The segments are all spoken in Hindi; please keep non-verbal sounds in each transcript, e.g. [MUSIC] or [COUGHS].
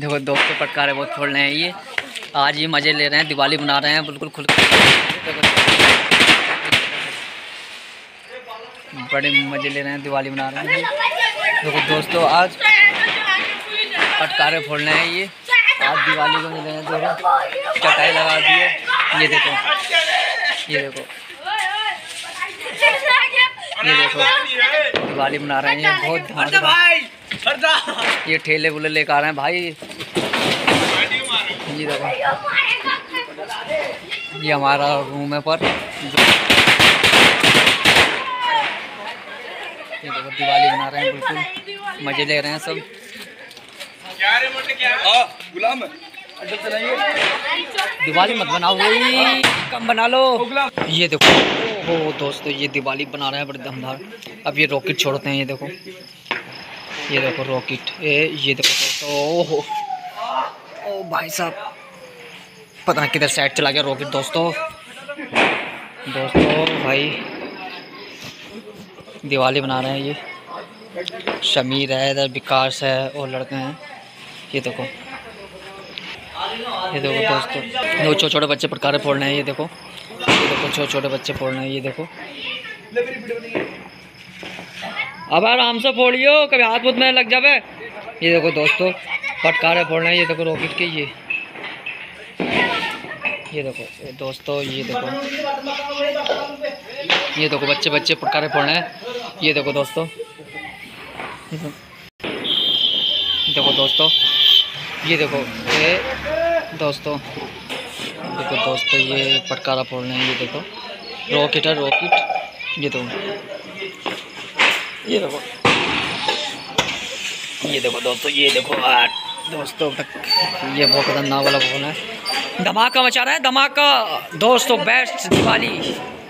देखो, दोस्तों पटकारे बहुत छोड़ रहे हैं। ये आज ये मज़े ले रहे हैं, दिवाली मना रहे हैं, बिल्कुल खुल बड़े मज़े ले रहे हैं, दिवाली मना रहे हैं। देखो, दोस्तों आज पटकारे फोड़ रहे हैं ये। आज दिवाली को मिले हैं देखो चटाई लगा दी है। ये देखो। ये देखो। ये देखो। दिवाली मना रहे हैं बहुत धाम ये ठेले बुले लेकर आ रहे हैं भाई। ये देखो। ये हमारा रूम है पर। ये देखो दिवाली मना रहे हैं बिल्कुल। मज़े ले रहे हैं सब। गुलाम दिवाली मत बनाओ वही कम बना लो। ये देखो ओ दोस्तों ये दिवाली बना रहे हैं बड़े दमदार। अब ये रॉकेट छोड़ते हैं ये देखो। ये देखो रॉकेट, ए, ये देखो दोस्तों ओहो। ओ भाई साहब, पता नहीं किधर साइड चला गया रॉकेट दोस्तों। दोस्तों, भाई, दिवाली बना रहे हैं ये। शमीर है, इधर विकास है और लड़के हैं। ये देखो। ये देखो दोस्तों दो छोटे छोटे बच्चे पटकारे फोड़ रहे हैं, ये देखो। ये देखो छोटे छोटे बच्चे फोड़ रहे हैं, ये देखो। अब आराम से फोड़ियो, कभी हाथ मुँह में लग जावे। ये देखो दोस्तों पटकारे फोड़ रहे ये देखो रॉकेट के, ये। ये देखो दोस्तों, ये देखो। ये देखो बच्चे बच्चे फटकारे फोड़ रहे हैं। ये देखो दोस्तों। देखो दोस्तों, ये देखो, ये दोस्तों। देखो दोस्तों, ये फटकारा फोड़ रहे हैं, ये देखो। रॉकेट है, रॉकेट। ये देखो। ये देखो। ये देखो दोस्तों, ये देखो दोस्तों तक ये बहुत खतरनाक वाला फ़ोन है। धमाका मचा रहा है धमाका दोस्तों बेस्ट दिवाली।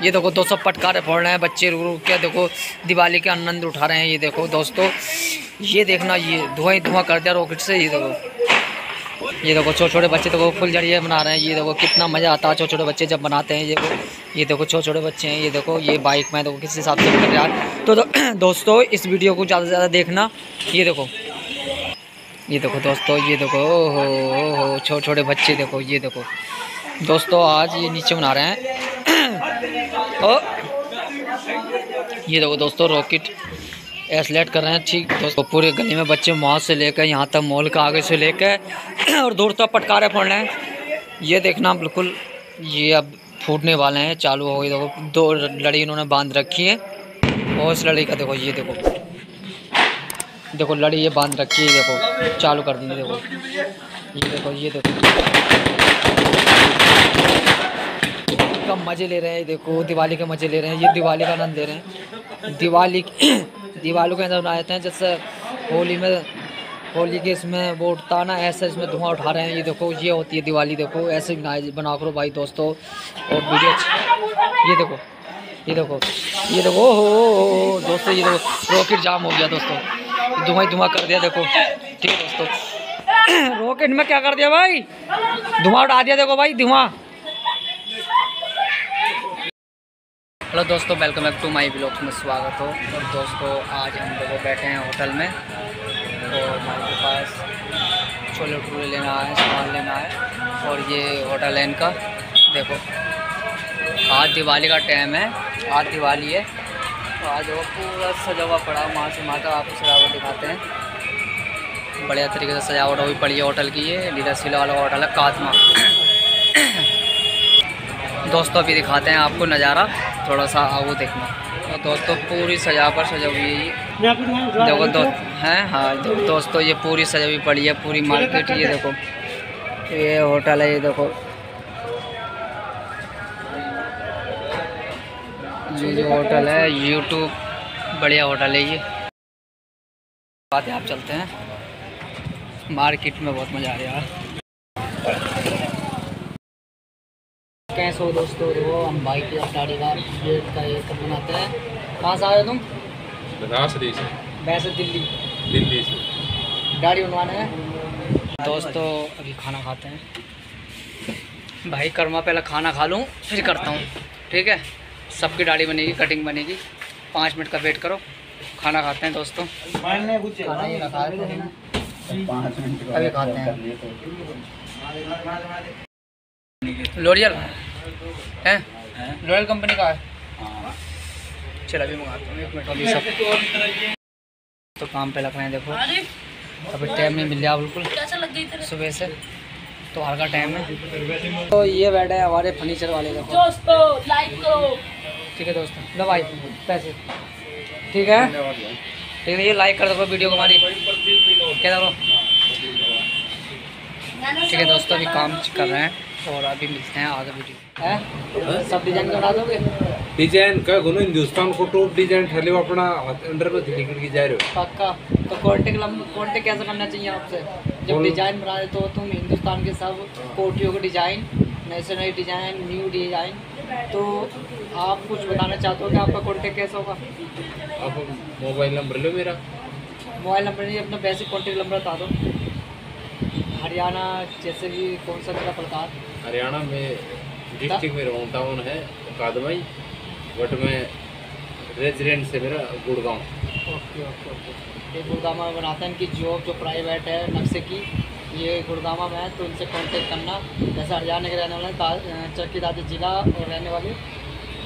ये देखो दोस्तों पटकारे फोड़ रहे हैं, बच्चे रू रू के देखो, दिवाली के आनंद उठा रहे हैं, ये देखो दोस्तों। ये देखना, ये धुआँ ही धुआँ कर दिया रॉकेट से, ये देखो। ये देखो छोटे छोटे बच्चे देखो फुल जड़िए बना रहे हैं, ये देखो, कितना मज़ा आता है छोटे छोटे बच्चे जब बनाते हैं, ये देखो। ये देखो छोटे छोटे बच्चे हैं ये देखो ये बाइक में देखो किस हिसाब से रहा तो, [CLEARS THROAT] दोस्तों इस वीडियो को ज़्यादा से ज़्यादा देखना। ये देखो। ये देखो दोस्तों ये देखो ओहो ओहो छोटे छोटे बच्चे देखो ये देखो। दोस्तों आज ये नीचे बना रहे हैं। [CLEARS THROAT] ओ। ये देखो दोस्तों रॉकेट एसलेट कर रहे हैं ठीक। दोस्तों पूरे गली में बच्चे वहाँ से लेकर यहाँ तक मॉल का आगे से लेकर [CLEARS THROAT] और दूर तक पटकारे फोड़ रहे हैं। ये देखना बिल्कुल ये अब फूटने वाले हैं, चालू हो गई। देखो, दो लड़ी इन्होंने बाँध रखी है। और इस लड़ी का देखो, ये देखो। देखो, लड़ी ये बाँध रखी है, देखो, चालू कर दी देखो। ये देखो ये देखो। का मज़े ले रहे हैं, देखो, दिवाली के मज़े ले रहे हैं, ये दिवाली का आनंद ले रहे हैं। दिवाली [COUGHS] दिवाली के अंदर बनाते हैं, जैसे होली में होली के इसमें वो उठता ना, ऐसे इसमें धुआँ उठा रहे हैं। ये देखो, ये होती है दिवाली, देखो, ऐसे बना करो भाई दोस्तों। और वीडियो ये देखो ये देखो ये देखो हो दोस्तों, ये देखो, रॉकेट जाम हो गया दोस्तों। धुआँ धुआँ कर दिया, देखो। ठीक है दोस्तों। [CLEARS THROAT] रॉकेट में क्या कर दिया भाई? धुआँ उठा दिया, देखो भाई, धुआँ। हेलो दोस्तों welcome back to my blogs में स्वागत हो। और दोस्तों, आज हम लोग बैठे हैं होटल में। और हमारे पास छोले भटूरे लेना है, सामान लेना है और ये होटल है इनका। देखो, आज दिवाली का टाइम है, आज दिवाली है। तो आज वो पूरा सजा हुआ पड़ा वहाँ से माता आपको सजावट दिखाते हैं। बढ़िया तरीके से सजावट हुई पड़ी है होटल की ये लीला सिला वाला होटल है कातमा दोस्तों, अभी दिखाते हैं आपको नज़ारा, थोड़ा सा वो देखना। दोस्तों पूरी सजा पर सजा हुई है ये। देखो दोस्त हैं? हाँ दोस्तों ये पूरी सजा हुई पड़ी है पूरी मार्केट ये देखो। ये होटल है ये देखो। ये जो होटल है यूट्यूब बढ़िया होटल है ये। बात है आप चलते हैं। मार्केट में बहुत मज़ा आ रहा है कैसे हो दोस्तों देखो हम बाइक की गाड़ी का गेट का ये सब बनाते हैं। कहाँ से आए तुम? से। वैसे दिल्ली। दिल्ली से। गाड़ी बनवाने हैं? दोस्तों अभी खाना खाते हैं। भाई कर्मा पहले खाना खा लूँ फिर करता हूँ। ठीक है? सबकी दाढ़ी बनेगी कटिंग बनेगी। पाँच मिनट का वेट करो। खाना खाते हैं दोस्तों। खाना ये रखा है। अभी खाते हैं। लोरियल है लोरियल कंपनी का है। चल अभी मंगाता हूँ एक मिनट। तो काम पे लग रहे हैं देखो। अभी टाइम नहीं मिल रहा बिल्कुल। सुबह से। तो हर का टाइम है। तो ये बैठे है हमारे फर्नीचर वाले देखो। दोस्तों लाइक करो। ठीक है दोस्तों। लो भाई पैसे। ठीक है? ठीक है ये लाइक कर दो वीडियो को हमारी। क्या करो ठीक है दोस्तों अभी काम कर रहे हैं। और अभी मिलते हैं आगे वीडियो है? सब डिज़ाइन बना दोगे? डिज़ाइन का गुनो हिंदुस्तान को टॉप डिज़ाइन ठहले अपना अंडर में निकल के जा रहे हो। पक्का? तो कॉन्टेक्ट कॉन्टेक्ट कैसे करना चाहिए आपसे? जब डिज़ाइन बना रहे तो तुम हिंदुस्तान के सब कोटियों के डिज़ाइन नए से नए डिज़ाइन न्यू डिज़ाइन तो आप कुछ बताना चाहते हो कि आपका कॉन्टेक्ट कैसा होगा? आप मोबाइल नंबर लो मेरा। मोबाइल नंबर नहीं अपना बेसिक कॉन्टेक्ट नंबर बता दो। हरियाणा जैसे भी कौन सा जिला प्रकार? हरियाणा में डिस्ट्रिक्ट में होम टाउन है कादमई बट में रेजिडेंट से मेरा गुड़गांव। Okay okay okay. ये गुड़गामा में बनाते हैं इनकी जॉब जो प्राइवेट है नक्शे की ये गुड़गामा में है तो इनसे कांटेक्ट करना। जैसे हरियाणा के रहने वाले चक्की दादी जिला और रहने वाले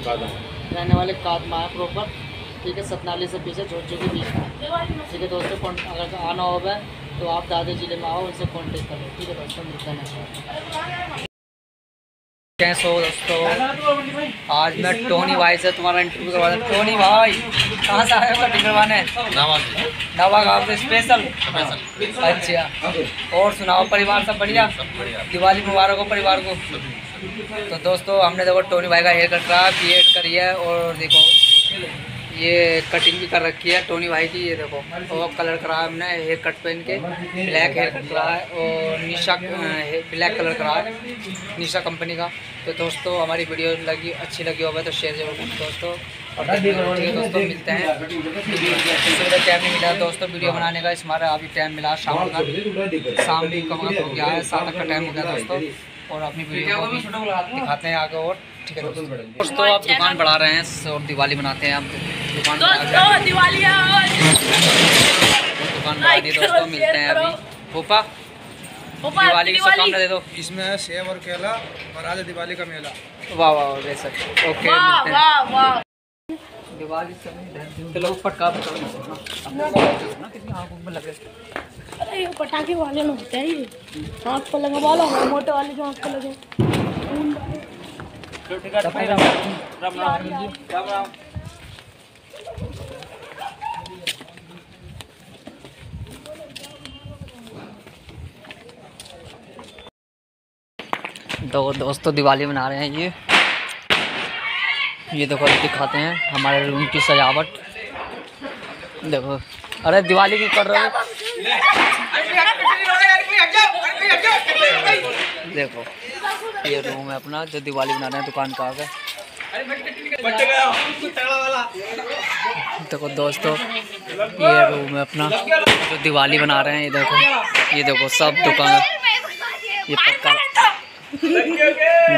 रहने वाले कादमा है प्रॉपर ठीक है सतनाली से पीछे जोजो के बीच। में ठीक है दोस्तों अगर आना होगा तो आप दादे ज़िले में आओ उनसे कांटेक्ट करो ठीक है दोस्तों मिलते कैसे हो दोस्तों, आज मैं टोनी भाई से तुम्हारा इंटरव्यू करवा रहा। टोनी भाई, कहाँ से आए हो कटिंग करवाने? नवा गाँव से स्पेशल अच्छा और सुनाओ परिवार सब बढ़िया? दिवाली मुबारक हो परिवार को। तो दोस्तों, हमने देखो टोनी भाई का हेयर कट करा एड करी है, और देखो ये कटिंग भी कर रखी है टोनी भाई की, ये देखो। और कलर करा है हमने हेयर कट पहन के। ब्लैक हेयर कट करा है और निशा ब्लैक कलर करा है निशा कंपनी का। तो दोस्तों, हमारी वीडियो लगी, अच्छी लगी होगा तो शेयर ज़रूर करें दोस्तों। और ठीक है दोस्तों, मिलते हैं। टाइम नहीं मिला दोस्तों वीडियो बनाने का इस हमारा अभी टाइम मिला शाम का। शाम भी कम हो गया है, सात का टाइम हो गया दोस्तों। और अपनी वीडियो दिखाते हैं आगे और। ठीक है दोस्तों आप दुकान बढ़ा रहे हैं और दिवाली मनाते हैं आप दुकान दोस्तों दिवाली दुकान बढ़ा दी दोस्तों मिलते हैं अभी फूफा दिवाली की शुभकामना दे दो इसमें है सेब और केला और आज दिवाली का मेला वाह वाह वाह बेशक ओके मिलते हैं वाह वाह दिवाली से चलो में लगे अरे ये पटाखे वाले ना होते हैं ये आँख पर लगा वाला मोटे वाले जो आँख पर लगे दो दोस्तों, दिवाली मना रहे हैं ये। ये देखो, अभी दिखाते हैं हमारे रूम की सजावट। देखो, अरे दिवाली की कर रहे हो? देखो ये रूम है अपना जो दिवाली बना रहे हैं दुकान का आगे। देखो दोस्तों ये रूम है अपना। जो दिवाली बना रहे हैं ये देखो ये देखो सब दुकान ये पक्का।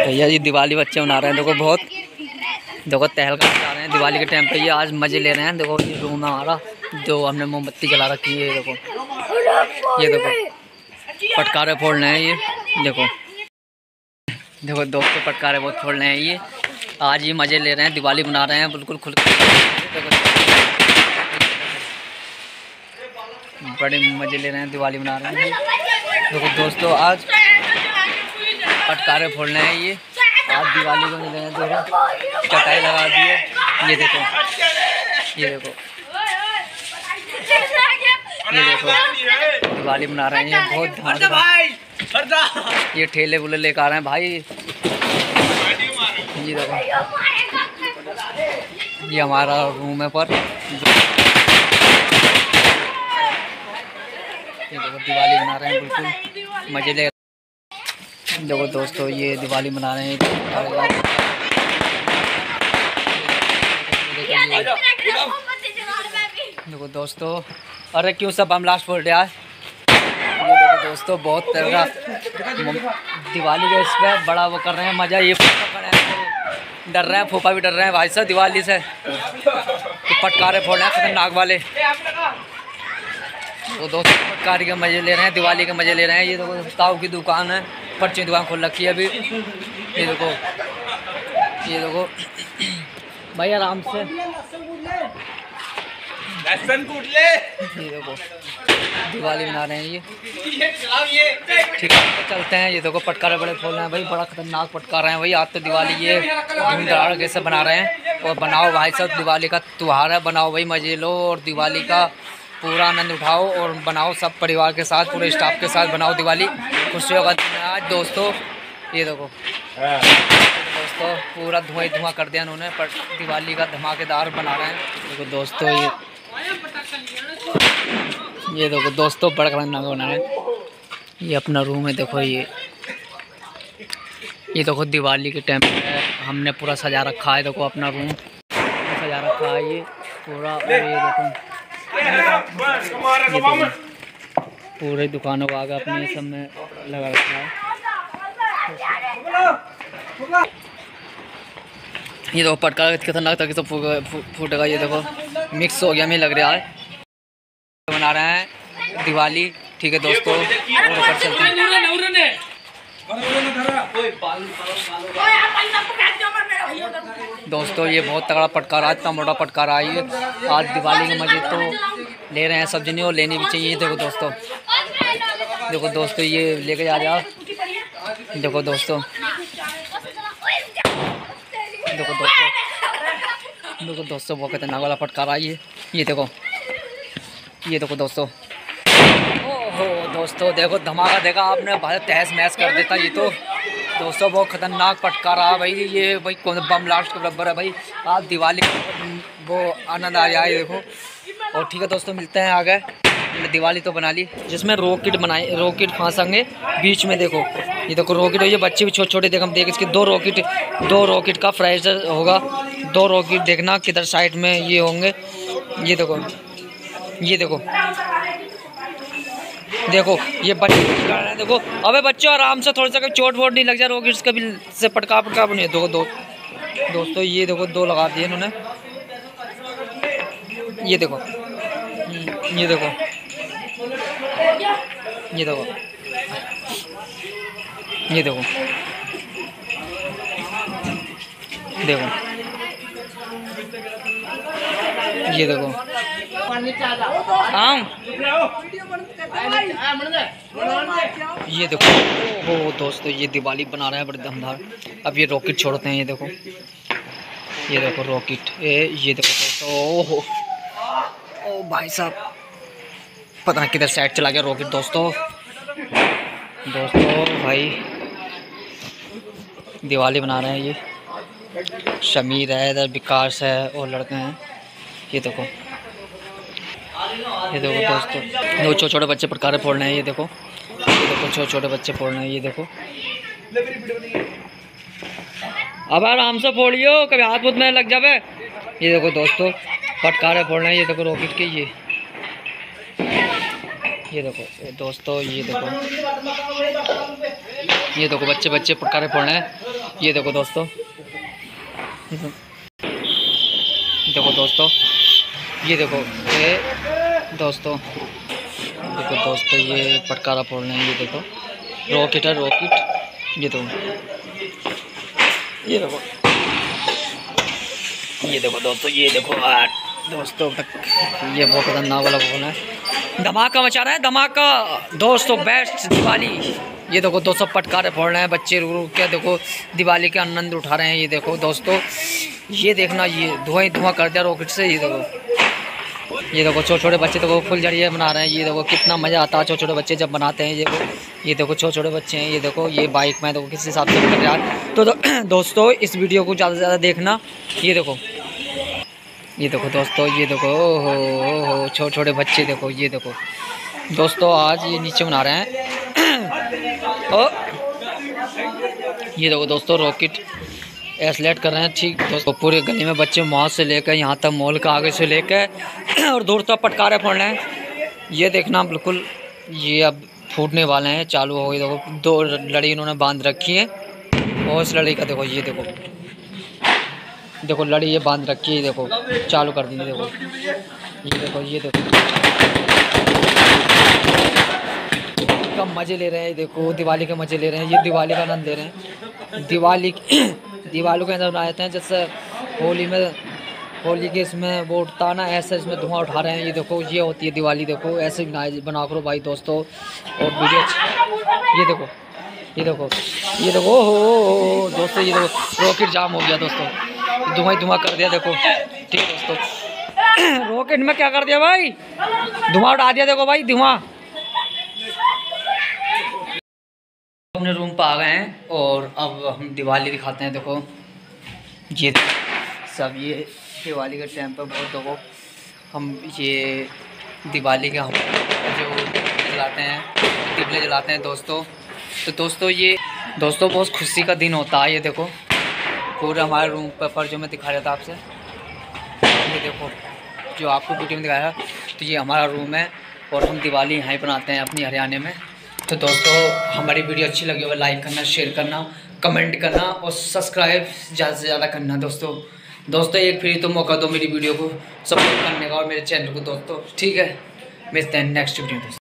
भैया ये दिवाली बच्चे बना रहे हैं देखो बहुत। देखो तहलका मचा रहे हैं दिवाली के टाइम पे ये आज मज़े ले रहे हैं। देखो ये रूम है हमारा जो हमने मोमबत्ती जला रखी है ये देखो। ये देखो पटकारे फोड़ रहे हैं ये देखो। देखो दोस्तों पटकारे बहुत फोड़ रहे हैं। ये आज ये मज़े ले रहे हैं दिवाली मना रहे हैं बिल्कुल खुल देखो बड़े मज़े ले रहे हैं दिवाली मना रहे हैं। देखो दोस्तों आज पटकारे फोड़ रहे हैं ये। आज दिवाली को मिले हैं देखो चटाई लगा दी है। ये देखो। ये देखो। ये देखो। दिवाली मना रहे हैं ये बहुत ये ठेले बुले लेकर आ रहे हैं भाई। ये देखो। ये हमारा रूम है पर। ये देखो, दिवाली मना रहे हैं बिल्कुल। मज़े ले देखो दोस्तों, ये दिवाली मना रहे हैं। देखो, दोस्तों, अरे क्यों सब हम लास्ट बोल रहे दोस्तों, बहुत तगड़ा दिवाली के इस पे बड़ा वो कर रहे हैं, मज़ा ये डर रहे हैं, फूफा भी डर रहे हैं, भाई साहब, दिवाली से तो पटकारे फोड़ रहे हैं, खतरनाक वाले। वो दोस्तों पटकारी के मज़े ले रहे हैं, दिवाली के मज़े ले रहे हैं, ये देखो, ताऊ की दुकान है, पर्ची दुकान खोल रखी है अभी। ये देखो ये देखो, भाई आराम से ये देखो दिवाली मना रहे हैं ये। ठीक है चलते हैं। ये देखो पटकारे बड़े फूल हैं भाई बड़ा खतरनाक पटका रहे हैं भाई। आज तो दिवाली ये धूमधाड़ कैसे बना रहे हैं। और बनाओ भाई साहब दिवाली का त्यौहार है बनाओ भाई मज़े लो और दिवाली का पूरा आनंद उठाओ और बनाओ सब परिवार के साथ पूरे स्टाफ के साथ बनाओ दिवाली। खुशियों का दिन आज दोस्तों। ये देखो। दोस्तों पूरा धुआँ ही धुआँ कर दिया उन्होंने पर दिवाली का धमाकेदार बना रहे हैं। देखो दोस्तों ये ये देखो दोस्तों, बड़ा खतरनाक बना है। ये अपना रूम है, देखो ये। ये देखो दिवाली के टाइम पे हमने पूरा सजा रखा है, देखो अपना रूम सजा रखा है ये पूरा, और ये देखो। ये पूरे दुकानों को आगे अपने सब में लगा रखा है। ये देखो पटका, कितना तरीके से फू- फू- फूटेगा, ये देखो। मिक्स हो गया, हमें लग रहा है। बना रहे हैं। दिवाली ठीक है दोस्तों। और चलते हैं? दोस्तों ये बहुत तगड़ा पटकारा है इतना मोटा पटकारा है आज दिवाली के मज़े तो ले रहे हैं सब्ज़ी नहीं और लेनी भी चाहिए। ये देखो दोस्तों देखो दोस्तों ये लेके जा जाओ देखो दोस्तों देखो दोस्तों देखो दोस्तों बहुत खतरनाक वाला फटकारा है ये। ये देखो। ये देखो दोस्तों। ओहो, दोस्तों देखो, धमाका देखा आपने भाई तहस महस कर देता ये तो। दोस्तों, बहुत खतरनाक फटकारा है भाई, ये भाई कौन बम लास्ट के बराबर है भाई। आज दिवाली, वो आनंद आ जाए देखो। और ठीक है दोस्तों, मिलते हैं आगे। हमने दिवाली तो बना ली, जिसमें रॉकेट बनाए, रॉकेट फांसेंगे। बीच में देखो, ये देखो रॉकेट हो, ये बच्चे भी छोटे छोटे देख हम देख, इसके दो रॉकेट दो रॉकेट का प्राइज होगा। दो रॉकेट देखना, किधर साइड में ये होंगे। ये देखो। ये देखो। देखो ये बच्चे देखो अबे बच्चों आराम से थोड़ा सा चोट वोट नहीं लग जा जाए रॉकेट्स भी से पटका पटका नहीं। देखो दो दोस्तों ये देखो दो लगा दिए इन्होंने। ये देखो। हम्म, ये देखो। ये देखो। ये देखो। देखो। ये देखो। आम ये देखो ओहो दोस्तों ये दिवाली बना रहे हैं बड़े दमदार। अब ये रॉकेट छोड़ते हैं ये देखो। ये देखो रॉकेट ए ये देखो दोस्तों ओहो। ओ भाई साहब पता नहीं किधर साइड चला गया रॉकेट दोस्तों। दोस्तों भाई दिवाली बना रहे हैं ये। शमीर है इधर विकास है और लड़के हैं। ये देखो। ये देखो दोस्तों वो छोटे छोटे बच्चे पटकारे फोड़ रहे हैं, ये देखो। देखो छोटे छोटे बच्चे फोड़ रहे हैं, ये देखो। अब आराम से फोड़ियो, कभी हाथ मुँह में लग जावे। ये देखो दोस्तों, पटकारे फोड़ रहे हैं, ये देखो रॉकेट के, ये। ये देखो दोस्तों, ये देखो। ये देखो, बच्चे बच्चे पटकारे फोड़ रहे हैं। ये देखो दोस्तों। देखो दोस्तों। ये देखो, ये दोस्तों, देखो दोस्तों, ये पटकारा फोड़ ये देखो। रॉकेट है रॉकेट ये देखो। ये देखो। ये देखो दोस्तों, ये देखो दोस्तों तक ये बहुत खतरनाक वाला फ़ोन है। धमाका मचा रहा है, धमाका। दोस्तों बेस्ट दिवाली। ये देखो दोस्तों पटकारे फोड़ रहे हैं, बच्चे रू रू के देखो, दिवाली के आनंद उठा रहे हैं, ये देखो दोस्तों। ये देखना, ये धुआँ धुआँ कर दिया रॉकेट से, ये देखो। ये देखो छोटे छोटे बच्चे देखो फुल बना रहे हैं। ये देखो कितना मज़ा आता है छोटे छोटे बच्चे जब बनाते हैं। ये देखो ये देखो छोटे छोटे बच्चे हैं। ये देखो ये बाइक में देखो किस हिसाब से कर रहा तो, [CLEARS THROAT] दोस्तों इस वीडियो को ज़्यादा से ज़्यादा देखना। ये देखो ये देखो दोस्तों ये देखो ओहो ओहो छोटे छोटे बच्चे देखो ये देखो। दोस्तों आज ये नीचे बना रहे हैं। [CLEARS THROAT] ओ ये देखो दोस्तों रॉकेट एसलेट कर रहे हैं, ठीक। दोस्तों पूरे गली में बच्चे वहाँ से लेकर यहाँ तक मॉल का आगे से लेकर [CLEARS THROAT] और दूर तक पटकारे फोड़ रहे हैं। ये देखना बिल्कुल, ये अब फूटने वाले हैं, चालू हो गई। देखो, दो लड़ी इन्होंने बाँध रखी है। और इस लड़ी का देखो, ये देखो। देखो, लड़ी ये बाँध रखी है देखो। चालू कर दी देखो। ये देखो ये देखो। का मज़े ले रहे हैं देखो। दिवाली के मज़े ले रहे हैं, ये दिवाली का आनंद ले रहे हैं। दिवाली [CLEARS THROAT] दिवाली के अंदर बनाए हैं जैसे होली में होली के इसमें वो उठता ना ऐसे इसमें धुआँ उठा रहे हैं ये देखो ये होती है दिवाली देखो ऐसे बनाए बना करो भाई दोस्तों और वीडियो ये देखो ये देखो ये देखो हो, दोस्तों ये देखो रॉकेट जाम हो गया दोस्तों धुआँ ही धुआँ कर दिया देखो ठीक है दोस्तों। [COUGHS] रॉकेट में क्या कर दिया भाई? धुआँ उठा दिया देखो भाई धुआँ। अपने रूम पर आ गए हैं और अब हम दिवाली दिखाते हैं। देखो, ये सब ये दिवाली के टाइम पर बहुत देखो, हम ये दिवाली का हम जो जलाते हैं दिवले जलाते हैं दोस्तों। तो दोस्तों, ये दोस्तों बहुत खुशी का दिन होता है। ये देखो, पूरा हमारे रूम पर जो मैं दिखा रहा था आपसे, ये देखो, जो आपको वीडियो में दिखाया तो ये हमारा रूम है और हम दिवाली यहाँ ही बनाते हैं अपनी हरियाणा में। तो दोस्तों, हमारी वीडियो अच्छी लगी हो लाइक करना शेयर करना कमेंट करना और सब्सक्राइब ज़्यादा से ज़्यादा करना दोस्तों। दोस्तों, एक फिर तो मौका दो मेरी वीडियो को सपोर्ट करने का और मेरे चैनल को दोस्तों, ठीक है? मिलते हैं नेक्स्ट वीडियो दोस्तों।